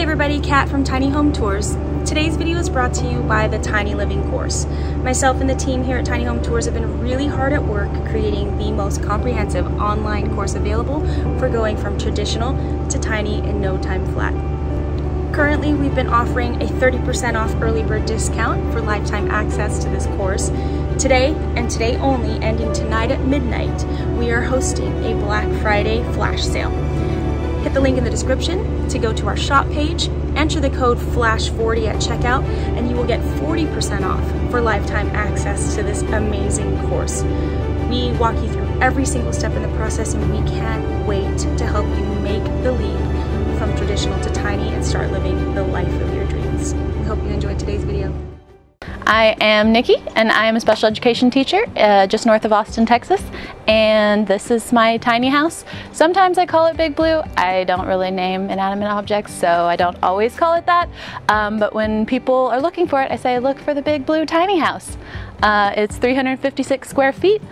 Hey everybody, Kat from Tiny Home Tours. Today's video is brought to you by the Tiny Living course. Myself and the team here at Tiny Home Tours have been really hard at work creating the most comprehensive online course available for going from traditional to tiny in no time flat. Currently, we've been offering a 30% off early bird discount for lifetime access to this course. Today, and today only, ending tonight at midnight, we are hosting a Black Friday flash sale. Hit the link in the description to go to our shop page, enter the code FLASH40 at checkout, and you will get 40% off for lifetime access to this amazing course. We walk you through every single step in the process and we can't wait to help you make the leap from traditional to tiny and start living the life of your dreams. We hope you enjoyed today's video. I am Nikki and I am a special education teacher uh, just north of Austin, Texas. And this is my tiny house. Sometimes I call it Big Blue. I don't really name inanimate objects, so I don't always call it that. Um, but when people are looking for it, I say look for the Big Blue tiny house. Uh, it's 356 square feet.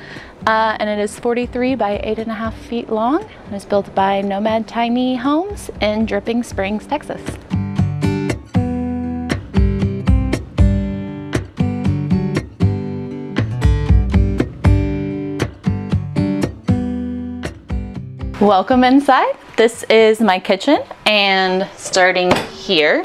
Uh, and it is 43 by 8.5 feet long. And it's built by Nomad Tiny Homes in Dripping Springs, Texas. Welcome inside. This is my kitchen and starting here,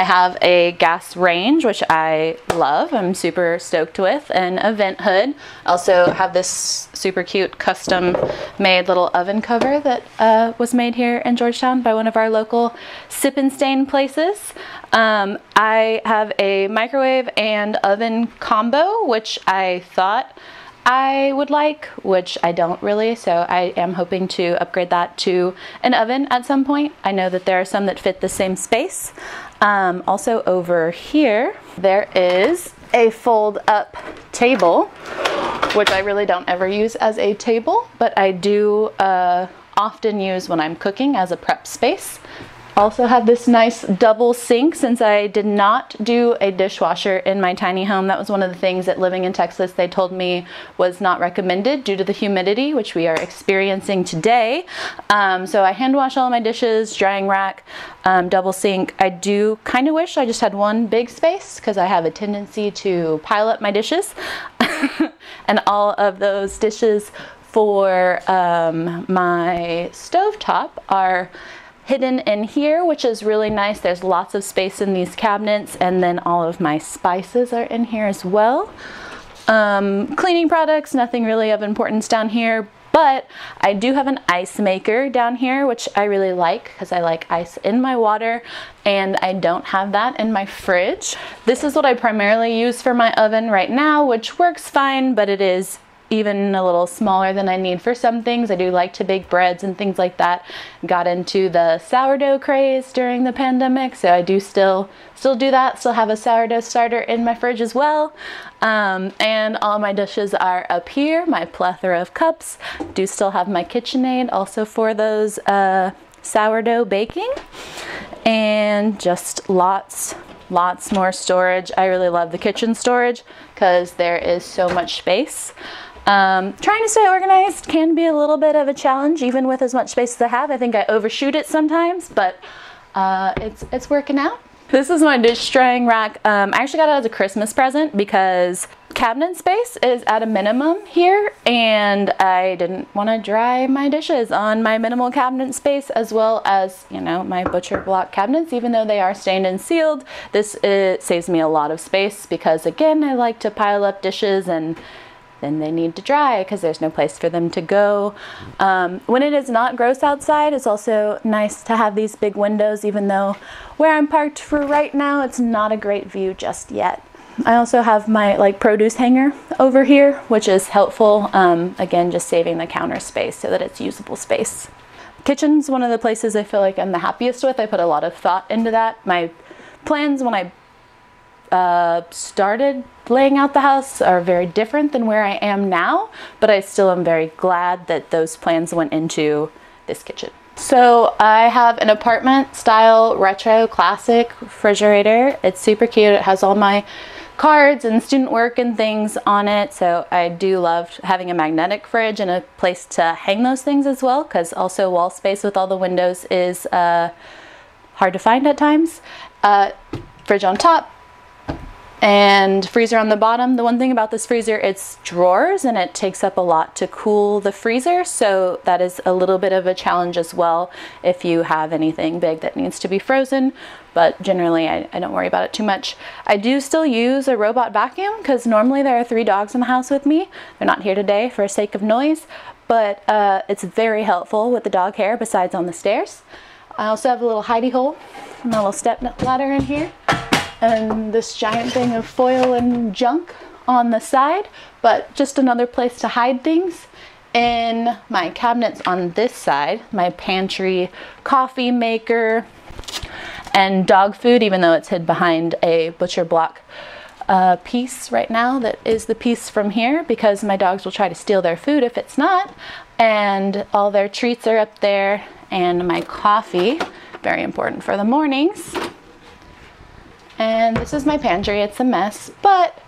I have a gas range, which I love. I'm super stoked with, and a vent hood. I also have this super cute custom made little oven cover that uh, was made here in Georgetown by one of our local sip and stain places. Um, I have a microwave and oven combo, which I thought I would like, which I don't really, so I am hoping to upgrade that to an oven at some point. I know that there are some that fit the same space. Um, also over here, there is a fold up table, which I really don't ever use as a table, but I do uh, often use when I'm cooking as a prep space. Also have this nice double sink since I did not do a dishwasher in my tiny home. That was one of the things that living in Texas they told me was not recommended due to the humidity, which we are experiencing today. Um, so I hand wash all my dishes, drying rack, um, double sink. I do kind of wish I just had one big space because I have a tendency to pile up my dishes and all of those dishes for um, my stovetop are hidden in here, which is really nice. There's lots of space in these cabinets and then all of my spices are in here as well. Um, cleaning products, nothing really of importance down here, but I do have an ice maker down here, which I really like because I like ice in my water and I don't have that in my fridge. This is what I primarily use for my oven right now, which works fine, but it is even a little smaller than I need for some things. I do like to bake breads and things like that. Got into the sourdough craze during the pandemic, so I do still still do that. Still have a sourdough starter in my fridge as well. Um, and all my dishes are up here, my plethora of cups. Do still have my KitchenAid also for those uh, sourdough baking. And just lots lots more storage. I really love the kitchen storage because there is so much space. Um, trying to stay organized can be a little bit of a challenge, even with as much space as I have. I think I overshoot it sometimes, but uh, it's, it's working out. This is my dish drying rack. Um, I actually got it as a Christmas present because cabinet space is at a minimum here and I didn't want to dry my dishes on my minimal cabinet space as well as, you know, my butcher block cabinets, even though they are stained and sealed. This it saves me a lot of space because again, I like to pile up dishes and then they need to dry because there's no place for them to go. Um, when it is not gross outside, it's also nice to have these big windows, even though where I'm parked for right now, it's not a great view just yet. I also have my like produce hanger over here, which is helpful. Um, again, just saving the counter space so that it's usable space. Kitchen's one of the places I feel like I'm the happiest with. I put a lot of thought into that. My plans when I uh, started laying out the house are very different than where I am now, but I still am very glad that those plans went into this kitchen. So I have an apartment style retro classic refrigerator. It's super cute. It has all my cards and student work and things on it. So I do love having a magnetic fridge and a place to hang those things as well because also wall space with all the windows is uh, hard to find at times. Uh, fridge on top, and freezer on the bottom. The one thing about this freezer, it's drawers and it takes up a lot to cool the freezer. So that is a little bit of a challenge as well if you have anything big that needs to be frozen. But generally, I, I don't worry about it too much. I do still use a robot vacuum because normally there are three dogs in the house with me. They're not here today for sake of noise, but uh, it's very helpful with the dog hair besides on the stairs. I also have a little hidey hole and a little step ladder in here and this giant thing of foil and junk on the side, but just another place to hide things. In my cabinets on this side, my pantry, coffee maker, and dog food, even though it's hid behind a butcher block uh, piece right now that is the piece from here because my dogs will try to steal their food if it's not. And all their treats are up there, and my coffee, very important for the mornings. And this is my pantry. It's a mess, but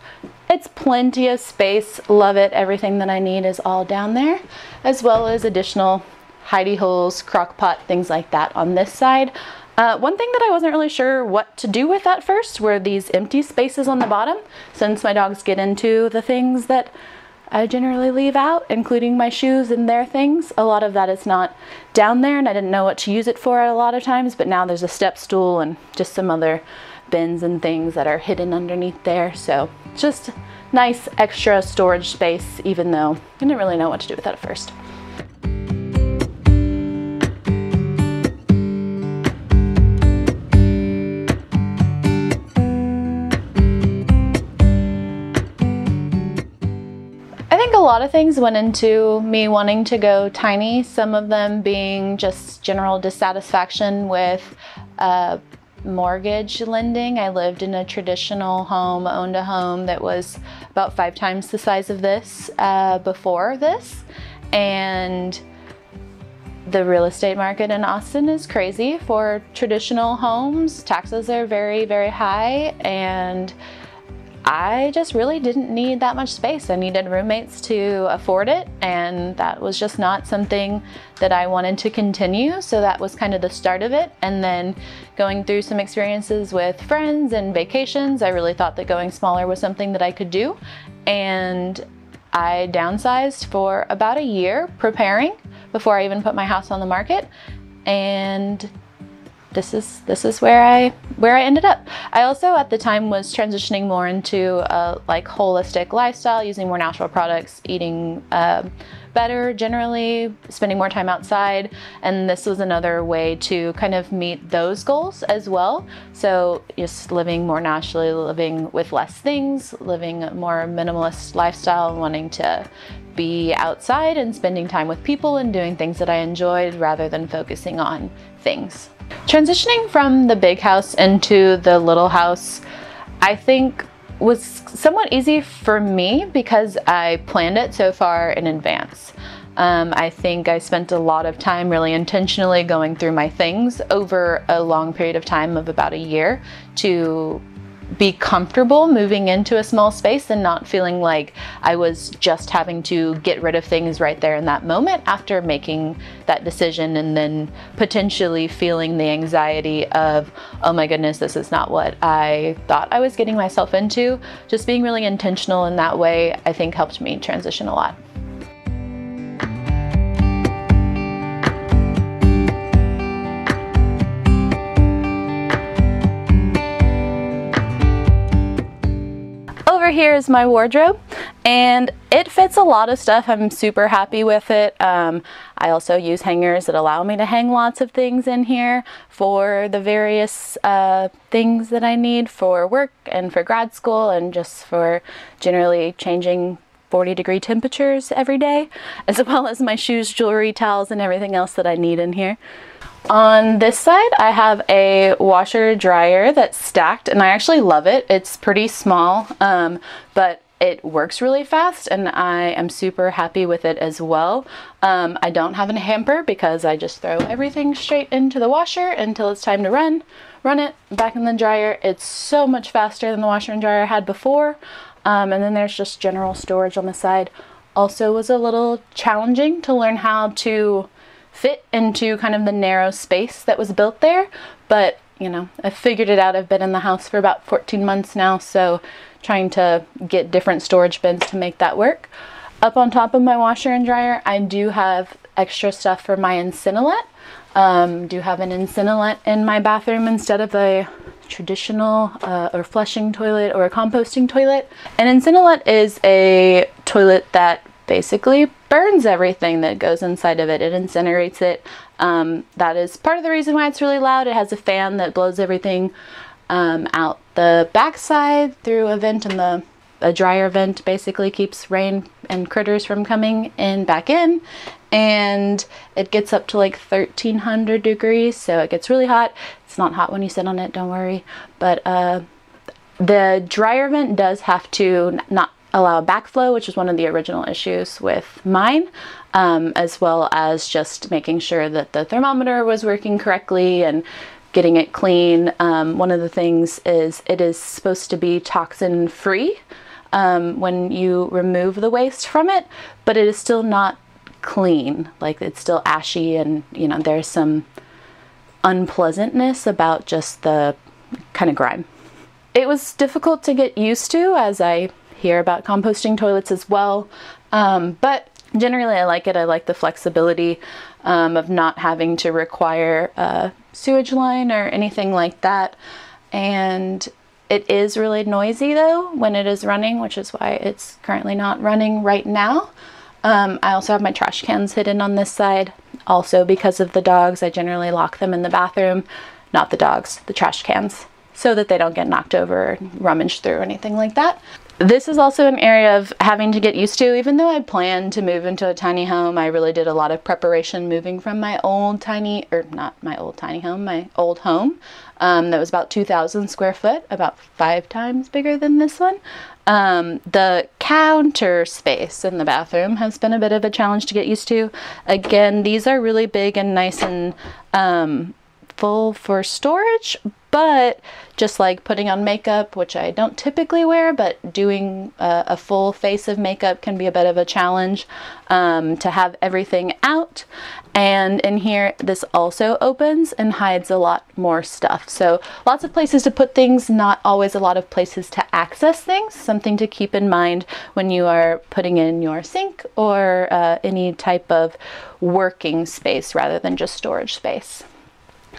it's plenty of space. Love it. Everything that I need is all down there, as well as additional hidey holes, crock pot, things like that on this side. Uh, one thing that I wasn't really sure what to do with at first were these empty spaces on the bottom, since my dogs get into the things that I generally leave out, including my shoes and their things. A lot of that is not down there, and I didn't know what to use it for a lot of times, but now there's a step stool and just some other bins and things that are hidden underneath there. So just nice extra storage space, even though I didn't really know what to do with that at first. I think a lot of things went into me wanting to go tiny, some of them being just general dissatisfaction with uh, mortgage lending. I lived in a traditional home, owned a home that was about five times the size of this uh, before this. And the real estate market in Austin is crazy for traditional homes. Taxes are very, very high and I just really didn't need that much space. I needed roommates to afford it, and that was just not something that I wanted to continue. So that was kind of the start of it. And then going through some experiences with friends and vacations, I really thought that going smaller was something that I could do. And I downsized for about a year preparing before I even put my house on the market. And this is this is where I where I ended up. I also at the time was transitioning more into a like holistic lifestyle, using more natural products, eating uh, better generally, spending more time outside, and this was another way to kind of meet those goals as well. So just living more naturally, living with less things, living a more minimalist lifestyle, wanting to be outside and spending time with people and doing things that I enjoyed rather than focusing on things. Transitioning from the big house into the little house, I think was somewhat easy for me because I planned it so far in advance. Um, I think I spent a lot of time really intentionally going through my things over a long period of time of about a year to be comfortable moving into a small space and not feeling like I was just having to get rid of things right there in that moment after making that decision and then potentially feeling the anxiety of, oh my goodness, this is not what I thought I was getting myself into. Just being really intentional in that way, I think helped me transition a lot. Here is my wardrobe and it fits a lot of stuff. I'm super happy with it. Um, I also use hangers that allow me to hang lots of things in here for the various uh, things that I need for work and for grad school and just for generally changing 40 degree temperatures every day, as well as my shoes, jewelry, towels, and everything else that I need in here. On this side, I have a washer dryer that's stacked and I actually love it. It's pretty small, um, but it works really fast and I am super happy with it as well. Um, I don't have a hamper because I just throw everything straight into the washer until it's time to run. Run it back in the dryer. It's so much faster than the washer and dryer I had before. Um, and then there's just general storage on the side. Also was a little challenging to learn how to fit into kind of the narrow space that was built there, but you know, I've figured it out. I've been in the house for about 14 months now, so trying to get different storage bins to make that work. Up on top of my washer and dryer, I do have extra stuff for my Incinolet. Um, do have an Incinolet in my bathroom instead of a traditional uh, or flushing toilet or a composting toilet. An Incinolet is a toilet that basically burns everything that goes inside of it. It incinerates it. Um, that is part of the reason why it's really loud. It has a fan that blows everything um, out the backside through a vent in the a dryer vent basically keeps rain and critters from coming in back in and it gets up to like 1300 degrees so it gets really hot it's not hot when you sit on it don't worry but uh, the dryer vent does have to not allow backflow which was one of the original issues with mine um, as well as just making sure that the thermometer was working correctly and getting it clean. Um, one of the things is it is supposed to be toxin free um, when you remove the waste from it, but it is still not clean. Like it's still ashy, and you know, there's some unpleasantness about just the kind of grime. It was difficult to get used to as I hear about composting toilets as well, um, but generally I like it. I like the flexibility um, of not having to require a sewage line or anything like that. And it is really noisy though when it is running, which is why it's currently not running right now. Um, I also have my trash cans hidden on this side. Also because of the dogs, I generally lock them in the bathroom. Not the dogs, the trash cans, so that they don't get knocked over rummaged through or anything like that. This is also an area of having to get used to. Even though I planned to move into a tiny home, I really did a lot of preparation moving from my old tiny, or not my old tiny home, my old home um, that was about 2,000 square foot, about five times bigger than this one. Um, the counter space in the bathroom has been a bit of a challenge to get used to. Again, these are really big and nice and um, full for storage, but just like putting on makeup, which I don't typically wear, but doing a, a full face of makeup can be a bit of a challenge um, to have everything out. And in here, this also opens and hides a lot more stuff. So lots of places to put things, not always a lot of places to access things. Something to keep in mind when you are putting in your sink or uh, any type of working space rather than just storage space.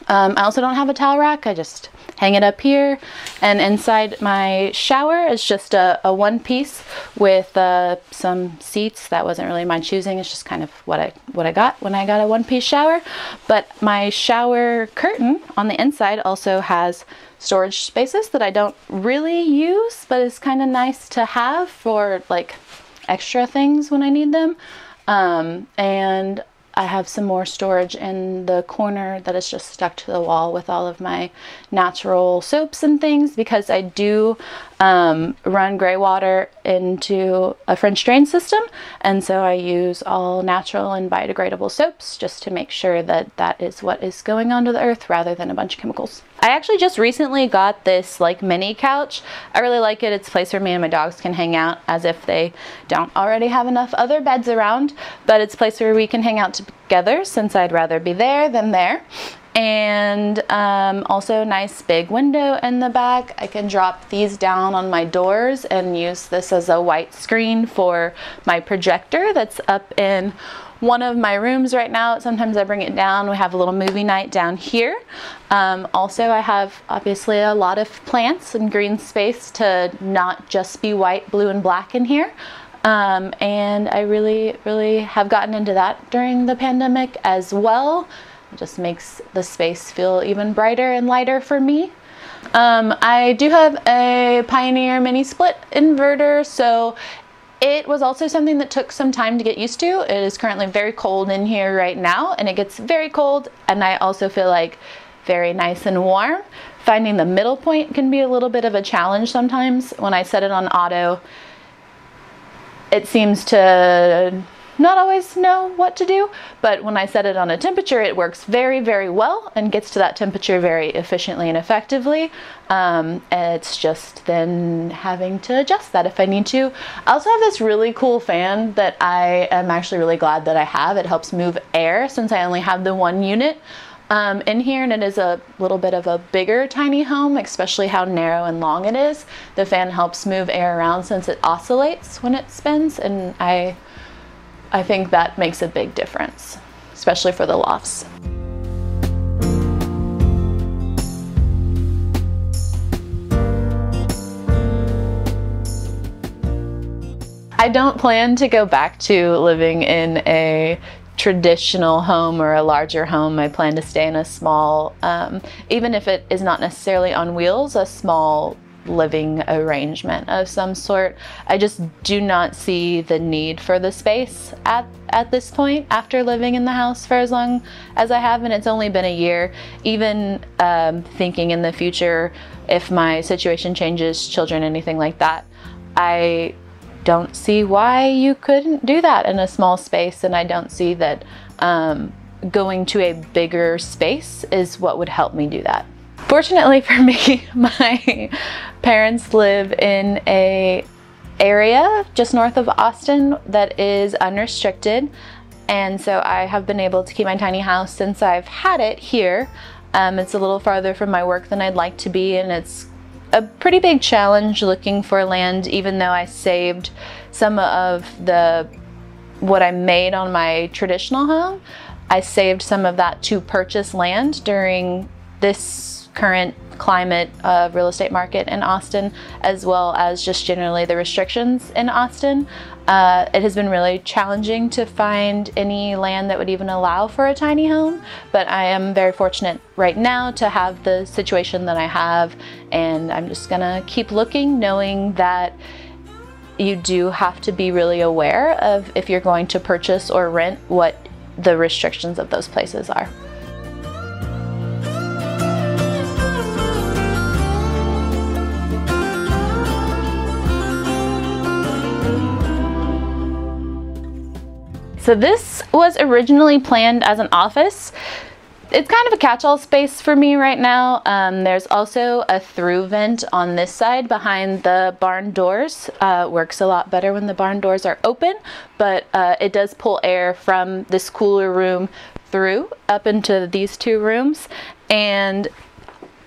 Um, I also don't have a towel rack. I just hang it up here. And inside my shower is just a, a one piece with uh, some seats. That wasn't really my choosing. It's just kind of what I what I got when I got a one piece shower. But my shower curtain on the inside also has storage spaces that I don't really use, but it's kind of nice to have for like extra things when I need them. Um, and I have some more storage in the corner that is just stuck to the wall with all of my natural soaps and things because I do um, run gray water into a French drain system and so I use all natural and biodegradable soaps just to make sure that that is what is going onto the earth rather than a bunch of chemicals. I actually just recently got this like mini couch. I really like it. It's a place where me and my dogs can hang out as if they don't already have enough other beds around, but it's a place where we can hang out together since I'd rather be there than there. And um, also nice big window in the back. I can drop these down on my doors and use this as a white screen for my projector that's up in one of my rooms right now. Sometimes I bring it down. We have a little movie night down here. Um, also, I have obviously a lot of plants and green space to not just be white, blue, and black in here. Um, and I really, really have gotten into that during the pandemic as well. It just makes the space feel even brighter and lighter for me. Um, I do have a Pioneer mini split inverter, so it was also something that took some time to get used to. It is currently very cold in here right now, and it gets very cold, and I also feel like very nice and warm. Finding the middle point can be a little bit of a challenge sometimes. When I set it on auto, it seems to not always know what to do, but when I set it on a temperature, it works very, very well and gets to that temperature very efficiently and effectively. Um, and it's just then having to adjust that if I need to. I also have this really cool fan that I am actually really glad that I have. It helps move air since I only have the one unit. um, in here and it is a little bit of a bigger tiny home, especially how narrow and long it is. The fan helps move air around since it oscillates when it spins and I, I think that makes a big difference, especially for the lofts. I don't plan to go back to living in a traditional home or a larger home. I plan to stay in a small, um, even if it is not necessarily on wheels, a small living arrangement of some sort. I just do not see the need for the space at, at this point after living in the house for as long as I have, and it's only been a year. Even um, thinking in the future, if my situation changes, children, anything like that, I don't see why you couldn't do that in a small space, and I don't see that um, going to a bigger space is what would help me do that. Fortunately for me, my parents live in a area just north of Austin that is unrestricted and so I have been able to keep my tiny house since I've had it here. Um, it's a little farther from my work than I'd like to be and it's a pretty big challenge looking for land, even though I saved some of the what I made on my traditional home. I saved some of that to purchase land during this current climate of real estate market in Austin, as well as just generally the restrictions in Austin. Uh, it has been really challenging to find any land that would even allow for a tiny home, but I am very fortunate right now to have the situation that I have, and I'm just gonna keep looking, knowing that you do have to be really aware of if you're going to purchase or rent what the restrictions of those places are. So this was originally planned as an office. It's kind of a catch-all space for me right now. Um, there's also a through vent on this side behind the barn doors. Uh, works a lot better when the barn doors are open, but uh, it does pull air from this cooler room through up into these two rooms. And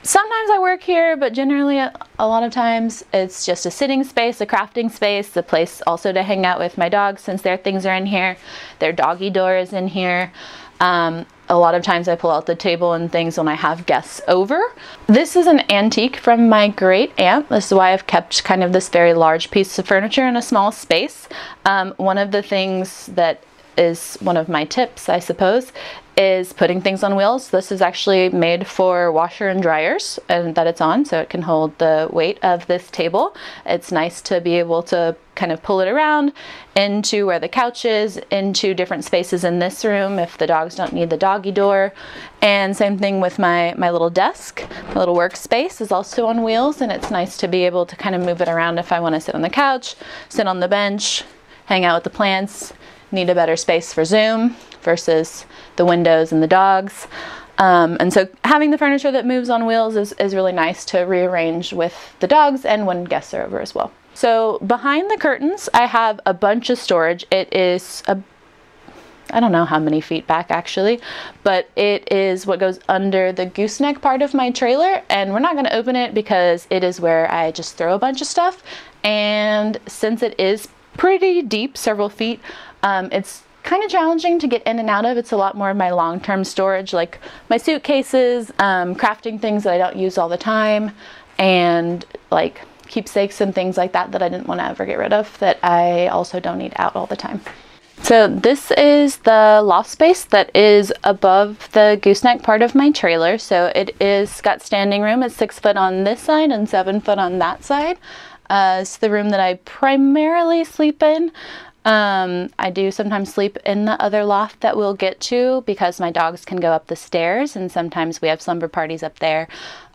sometimes I work here, but generally a, lot of times it's just a sitting space, a crafting space, a place also to hang out with my dogs since their things are in here. Their doggy door is in here. Um, a lot of times I pull out the table and things when I have guests over. This is an antique from my great aunt. This is why I've kept kind of this very large piece of furniture in a small space. Um, one of the things that is one of my tips, I suppose, is putting things on wheels. This is actually made for washer and dryers and that it's on so it can hold the weight of this table. It's nice to be able to kind of pull it around into where the couch is, into different spaces in this room if the dogs don't need the doggy door. And same thing with my, my little desk. My little workspace is also on wheels and it's nice to be able to kind of move it around if I want to sit on the couch, sit on the bench, hang out with the plants, need a better space for Zoom versus the windows and the dogs. Um, and so having the furniture that moves on wheels is, is really nice to rearrange with the dogs and when guests are over as well. So behind the curtains, I have a bunch of storage. It is a I don't know how many feet back actually, but it is what goes under the gooseneck part of my trailer and we're not going to open it because it is where I just throw a bunch of stuff and since it is pretty deep, several feet, um, it's kind of challenging to get in and out of. It's a lot more of my long-term storage, like my suitcases, um, crafting things that I don't use all the time, and like keepsakes and things like that that I didn't want to ever get rid of that I also don't need out all the time. So this is the loft space that is above the gooseneck part of my trailer. So it is got standing room. It's six foot on this side and seven foot on that side. Uh, it's the room that I primarily sleep in. Um, I do sometimes sleep in the other loft that we'll get to because my dogs can go up the stairs and sometimes we have slumber parties up there.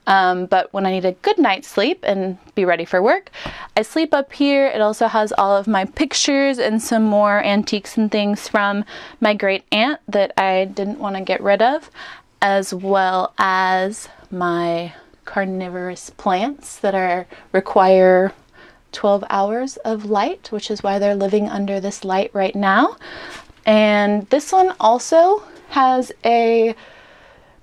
Um, but when I need a good night's sleep and be ready for work, I sleep up here. It also has all of my pictures and some more antiques and things from my great aunt that I didn't want to get rid of, as well as my carnivorous plants that are require 12 hours of light, which is why they're living under this light right now. And this one also has a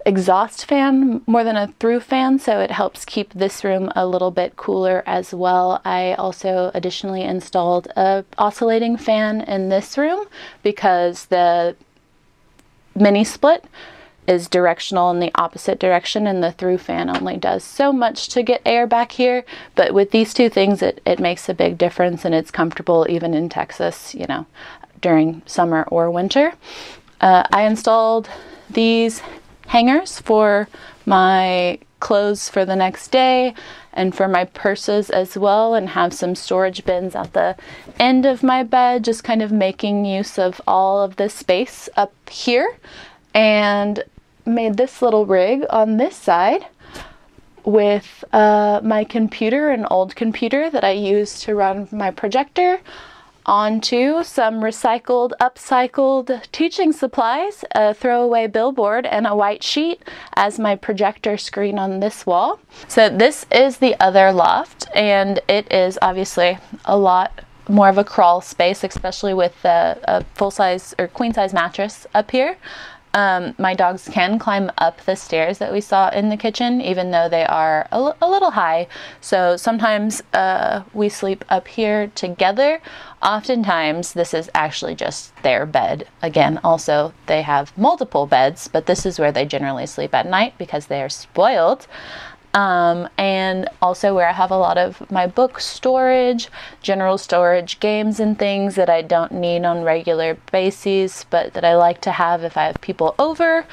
exhaust fan more than a through fan, so it helps keep this room a little bit cooler as well. I also additionally installed a oscillating fan in this room because the mini split is directional in the opposite direction and the through fan only does so much to get air back here. But with these two things it, it makes a big difference and it's comfortable even in Texas you know during summer or winter. Uh, I installed these hangers for my clothes for the next day and for my purses as well and have some storage bins at the end of my bed just kind of making use of all of the space up here. And made this little rig on this side with uh, my computer, an old computer that I use to run my projector, onto some recycled, upcycled teaching supplies, a throwaway billboard, and a white sheet as my projector screen on this wall. So this is the other loft, and it is obviously a lot more of a crawl space, especially with a, a full-size or queen-size mattress up here. Um, my dogs can climb up the stairs that we saw in the kitchen, even though they are a, little high. So sometimes uh, we sleep up here together. Oftentimes, this is actually just their bed. Again, also, they have multiple beds, but this is where they generally sleep at night because they are spoiled um, and also where I have a lot of my book storage, general storage, games and things that I don't need on regular basis, but that I like to have if I have people over,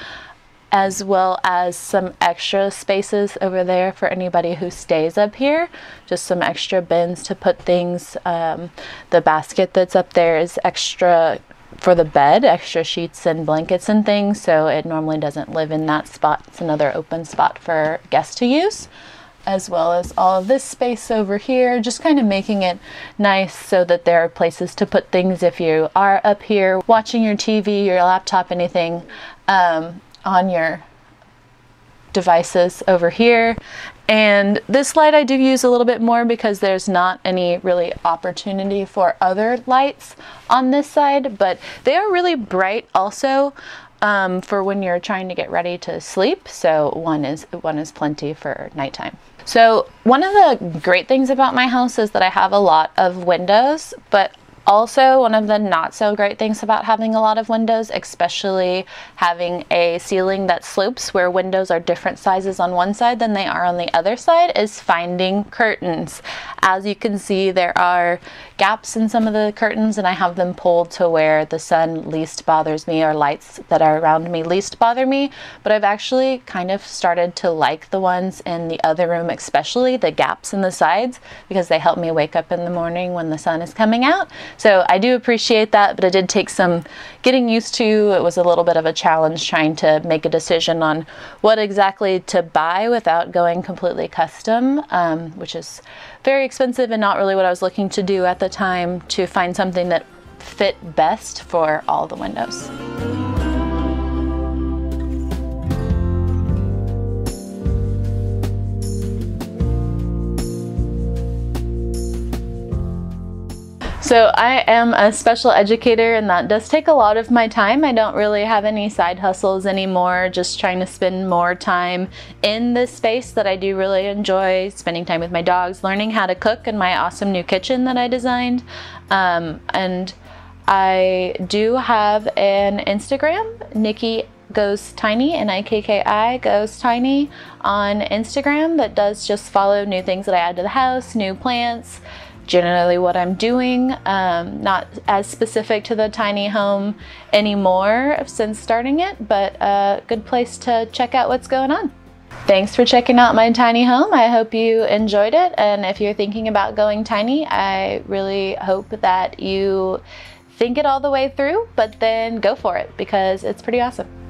as well as some extra spaces over there for anybody who stays up here. Just some extra bins to put things. Um, the basket that's up there is extra for the bed, extra sheets and blankets and things, so it normally doesn't live in that spot. It's another open spot for guests to use, as well as all of this space over here, just kind of making it nice so that there are places to put things if you are up here watching your TV, your laptop, anything um, on your devices over here and this light I do use a little bit more because there's not any really opportunity for other lights on this side, but they are really bright also um, for when you're trying to get ready to sleep. So one is one is plenty for nighttime. So one of the great things about my house is that I have a lot of windows, but also, one of the not so great things about having a lot of windows, especially having a ceiling that slopes where windows are different sizes on one side than they are on the other side, is finding curtains. As you can see, there are gaps in some of the curtains, and I have them pulled to where the sun least bothers me or lights that are around me least bother me. But I've actually kind of started to like the ones in the other room, especially the gaps in the sides, because they help me wake up in the morning when the sun is coming out. So I do appreciate that, but it did take some getting used to. It was a little bit of a challenge trying to make a decision on what exactly to buy without going completely custom, um, which is very expensive and not really what I was looking to do at the time to find something that fit best for all the windows. So I am a special educator and that does take a lot of my time. I don't really have any side hustles anymore, just trying to spend more time in this space that I do really enjoy, spending time with my dogs, learning how to cook in my awesome new kitchen that I designed. Um, and I do have an Instagram, Nikki goes tiny and ikki goes tiny on instagram that does just follow new things that i add to the house new plants generally what I'm doing, um, not as specific to the tiny home anymore since starting it, but a good place to check out what's going on. Thanks for checking out my tiny home. I hope you enjoyed it. And if you're thinking about going tiny, I really hope that you think it all the way through, but then go for it because it's pretty awesome.